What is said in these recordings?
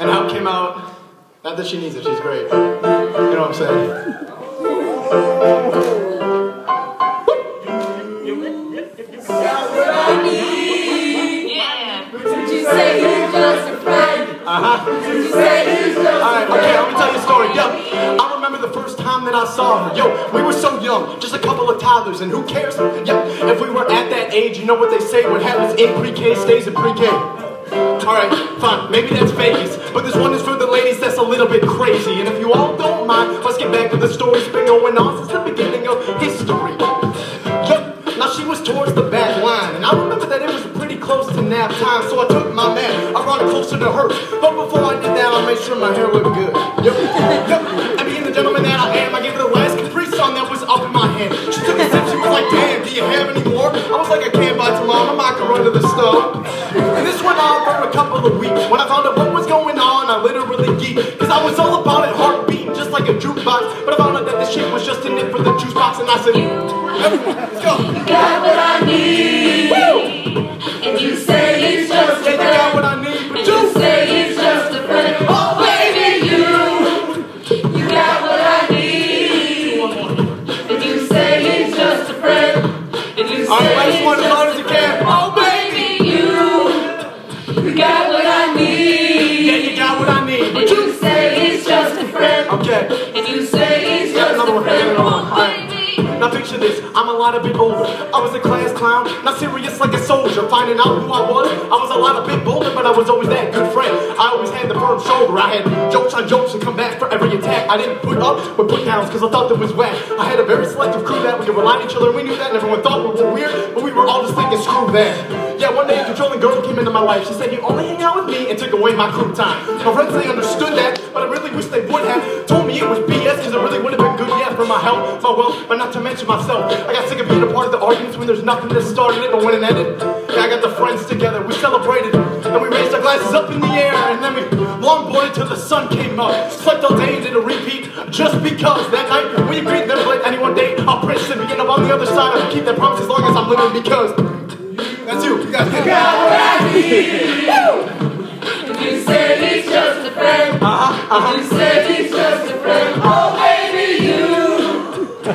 And out came out, not that she needs it, she's great. You know what I'm saying? Yeah. Did you say he's just a friend? Uh-huh. Did you say he's just Alright, a okay, friend? let me tell you a story. Yo, I remember the first time that I saw her. Yo, we were so young, just a couple of toddlers, and who cares? Yo, if we were at that age, you know what they say, what happens in pre-K stays in pre-K. Alright, fine, maybe that's Vegas, but this one is for the ladies that's a little bit crazy. And if you all don't mind, let's get back to the story that's been going on since the beginning of history. Yo, now she was towards the back line, and I remember that it was pretty close to nap time, so I took my man, I brought it closer to her. But before I did that, I made sure my hair looked good. Yo, yo, and being the gentleman that I am, I gave her the last Capri Sun that was up in my hand. She took a sip, she was like, damn, do you have any more? I was like, I can't buy tomorrow, my mind can run to the stove. Of weeks. When I found out what was going on, I literally geeked. Cause I was all about it, heart beating just like a jukebox. But I found out that this shit was just in it for the juice box, and I said, everyone, let's go. You got what I need. I'm a lot a bit older. I was a class clown, not serious like a soldier. Finding out who I was, I was a lot a bit bolder, but I was always that good friend. I always had the firm shoulder. I had jokes on jokes and come back for every attack. I didn't put up with put downs because I thought that was whack. I had a very selective crew that we could rely on each other, and we knew that, and everyone thought we were weird, but we were all just thinking, screw that. Yeah, one day a controlling girl came into my life. She said, You only hang out with me and took away my crew time. My friends, they understood that, but I really wish they would have told me it was for my health, my wealth, but not to mention myself. I got sick of being a part of the arguments when there's nothing that started it or when it ended. Yeah, I got the friends together, we celebrated, and we raised our glasses up in the air, and then we longboarded till the sun came up. Slept all day and did a repeat just because that night we agreed never let anyone date. I'll press and begin up on the other side. I will keep that promise as long as I'm living because that's you. You guys get it. got what I need. And you say he's just a friend. Uh-huh, uh-huh. You say he's just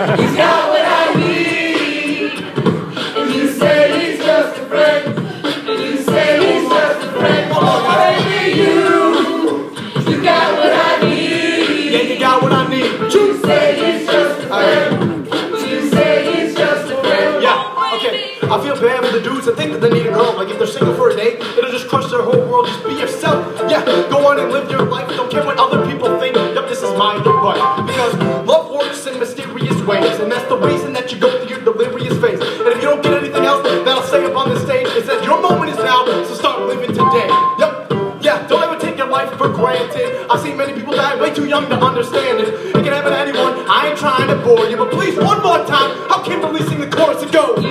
He's got what I need. And you say he's just a friend. And you say he's just a friend. Oh, baby, you. You got what I need. Yeah, you got what I need. But You say he's just a friend. You say he's just a friend. Yeah, okay. I feel bad for the dudes that think that they need a girl. Like if they're single for a day, it'll just crush their whole world. Just be yourself. Yeah, go on and live your life. Don't care what other people think. Yep, this is my that your moment is now, so start living today. Yep. Yeah, don't ever take your life for granted. I've seen many people die way too young to understand it. It can happen to anyone. I ain't trying to bore you, but please, one more time, how Kimberly sing the chorus and go?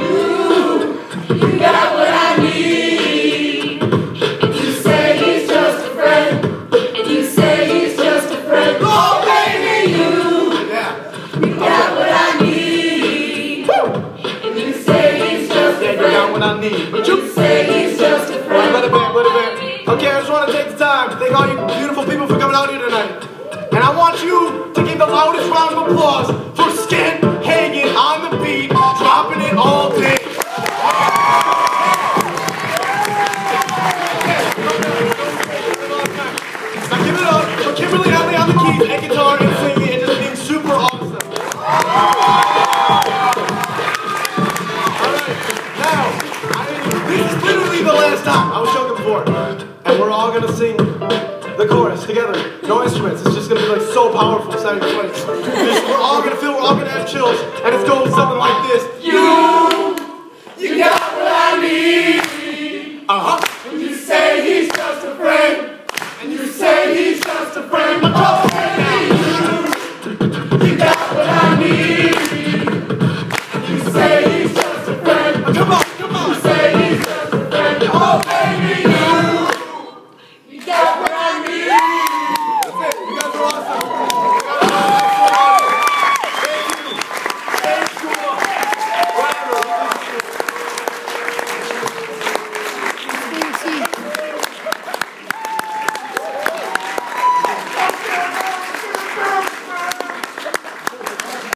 What I need. But You say he's just a friend. let it back, let it back. Okay, I just want to take the time to thank all you beautiful people for coming out here tonight. And I want you to give the loudest round of applause for I was joking before. And we're all gonna sing the chorus together. No instruments. It's just gonna be like so powerful. Even funny. We're all gonna feel, we're all gonna have chills. And it's going this.